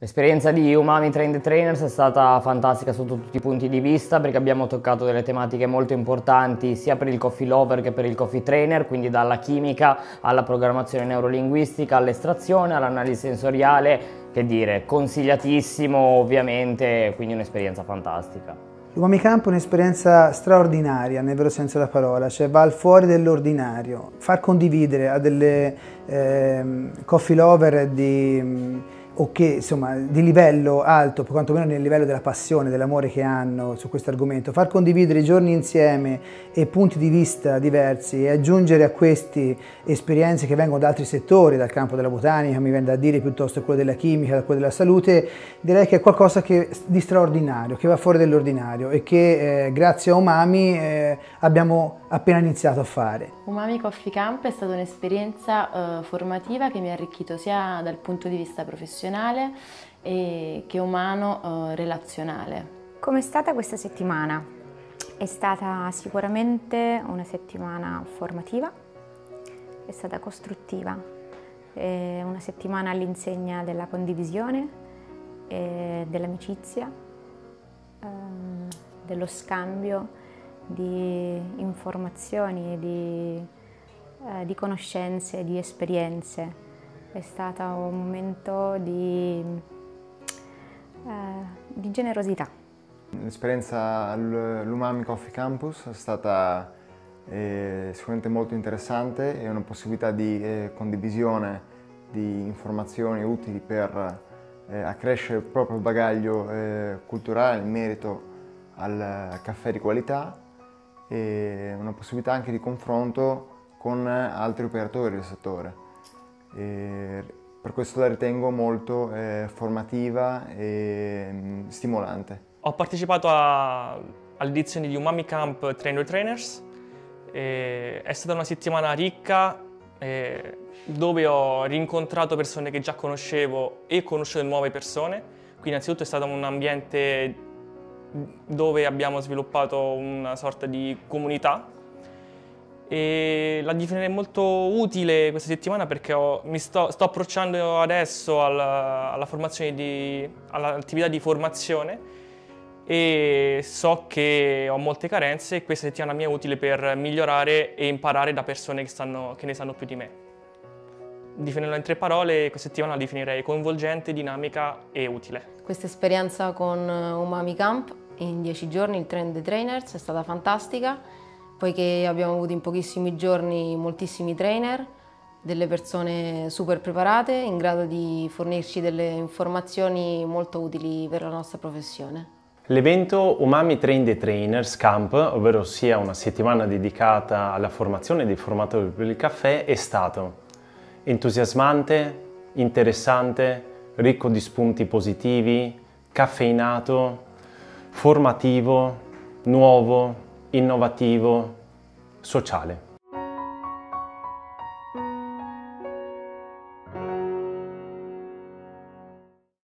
L'esperienza di Umami the Trainers è stata fantastica sotto tutti i punti di vista perché abbiamo toccato delle tematiche molto importanti sia per il coffee lover che per il coffee trainer, quindi dalla chimica alla programmazione neurolinguistica, all'estrazione, all'analisi sensoriale, che dire, consigliatissimo ovviamente, quindi un'esperienza fantastica. L'Umami Camp è un'esperienza straordinaria nel vero senso della parola, cioè va al fuori dell'ordinario, far condividere a delle eh, coffee lover di o che insomma di livello alto, quantomeno nel livello della passione, dell'amore che hanno su questo argomento, far condividere giorni insieme e punti di vista diversi e aggiungere a questi esperienze che vengono da altri settori, dal campo della botanica, mi viene da dire piuttosto quello della chimica, da quello della salute, direi che è qualcosa che, di straordinario, che va fuori dell'ordinario e che eh, grazie a Umami eh, abbiamo appena iniziato a fare. Umami Coffee Camp è stata un'esperienza eh, formativa che mi ha arricchito sia dal punto di vista professionale e che umano eh, relazionale. Com'è stata questa settimana? È stata sicuramente una settimana formativa, è stata costruttiva, è una settimana all'insegna della condivisione, dell'amicizia, ehm, dello scambio di informazioni, di, eh, di conoscenze, di esperienze è stato un momento di, eh, di generosità. L'esperienza all'Umami Coffee Campus è stata eh, sicuramente molto interessante, è una possibilità di eh, condivisione di informazioni utili per eh, accrescere il proprio bagaglio eh, culturale in merito al caffè di qualità e una possibilità anche di confronto con altri operatori del settore. E per questo la ritengo molto eh, formativa e mh, mm, stimolante. Ho partecipato all'edizione di Umami Camp Trainer Trainers, è stata una settimana ricca eh, dove ho rincontrato persone che già conoscevo e conosciuto nuove persone, quindi innanzitutto è stato un ambiente dove abbiamo sviluppato una sorta di comunità e la definirei molto utile questa settimana perché ho, mi sto, sto, approcciando adesso alla, all'attività di formazione e so che ho molte carenze e questa settimana mi è utile per migliorare e imparare da persone che, stanno, che ne sanno più di me. Definirla in tre parole, questa settimana la definirei coinvolgente, dinamica e utile. Questa esperienza con Umami Camp in dieci giorni, il Trend the Trainers, è stata fantastica poiché abbiamo avuto in pochissimi giorni moltissimi trainer, delle persone super preparate, in grado di fornirci delle informazioni molto utili per la nostra professione. L'evento Umami Train the Trainers Camp, ovvero sia una settimana dedicata alla formazione dei formatori per il caffè, è stato entusiasmante, interessante, ricco di spunti positivi, caffeinato, formativo, nuovo, innovativo, sociale.